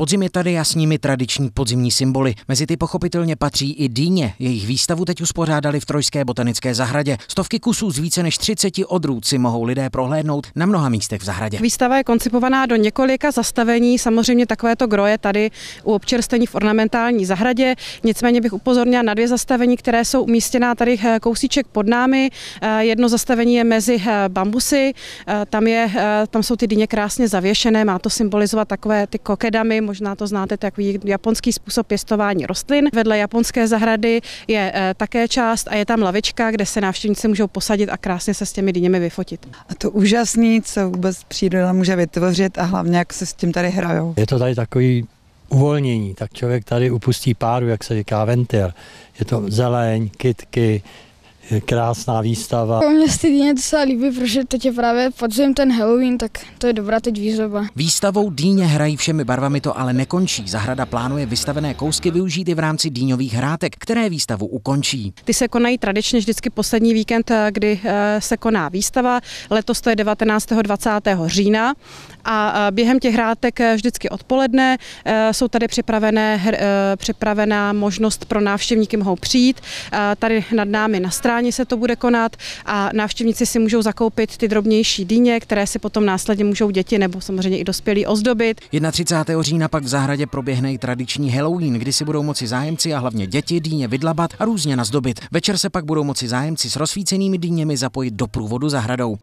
Podzim je tady nimi tradiční podzimní symboly. Mezi ty pochopitelně patří i dýně. Jejich výstavu teď uspořádali v Trojské botanické zahradě. Stovky kusů z více než 30 odrůd si mohou lidé prohlédnout na mnoha místech v zahradě. Výstava je koncipovaná do několika zastavení. Samozřejmě takovéto groje tady u občerstvení v ornamentální zahradě. Nicméně bych upozornila na dvě zastavení, které jsou umístěná tady eh, kousíček pod námi. Eh, jedno zastavení je mezi eh, bambusy. Tam, je, tam jsou ty dýně krásně zavěšené. Má to symbolizovat takové ty kokedamy, možná to znáte, takový japonský způsob pěstování rostlin. Vedle japonské zahrady je také část a je tam lavička, kde se návštěvníci můžou posadit a krásně se s těmi dýněmi vyfotit. A to úžasný, co vůbec příroda může vytvořit a hlavně jak se s tím tady hrajou. Je to tady takový uvolnění, tak člověk tady upustí páru, jak se říká ventil. Je to zeleň, kytky, krásná výstava. Mně dýně docela líbí, protože teď je právě podzim ten Halloween, tak to je dobrá teď výzdoba. Výstavou dýně hrají všemi barvami to ale nekončí. Zahrada plánuje vystavené kousky využít i v rámci dýňových hrátek, které výstavu ukončí. Ty se konají tradičně vždycky poslední víkend, eh, kdy eh, se koná výstava. Letos to je 19. 20. října a eh, během těch hrátek vždycky odpoledne jsou tady připravené, připravená možnost pro návštěvníky mohou přijít. Tady nad námi na straně se to bude konat a návštěvníci si můžou zakoupit ty drobnější dýně, které si potom následně můžou děti nebo samozřejmě i dospělí ozdobit. 31. října pak v zahradě proběhne i tradiční Halloween, kdy si budou moci zájemci a hlavně děti dýně vydlabat a různě nazdobit. Večer se pak budou moci zájemci s rozsvícenými dýněmi zapojit do průvodu zahradou.